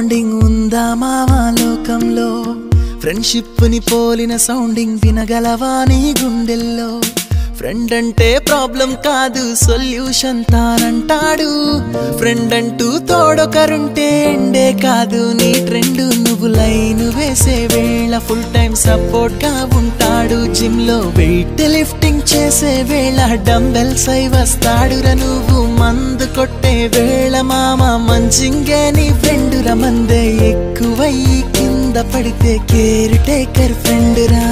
Bonding ఉందా మావా లోకంలో? ఫ్రెండ్షిప్ని పోలిన సౌండింగ్ వినగలవా నీ గుండెల్లో? ఫ్రెండ్ అంటే ప్రాబ్లం కాదు సొల్యూషన్ తానంటాడు. ఫ్రెండ్ అంటూ తోడొకరుంటే ఎండే కాదు నీ ట్రెండ్ నువ్వు లైన్ వేసే వేళ ఫుల్ టైం సపోర్ట్గా ఉంటాడు. జిమ్లో వెయిట్ లిఫ్టింగ్ చేసే వేళ డంబెల్స్ అయి వస్తాడురా నువ్వు మందు కొట్టే వేళ మామ మంచింగే నీ ఫ్రెండ్ రా మందే ఎక్కువయ్యి కింద పడితే కేర్ టేకర్ ఫ్రెండ్ రా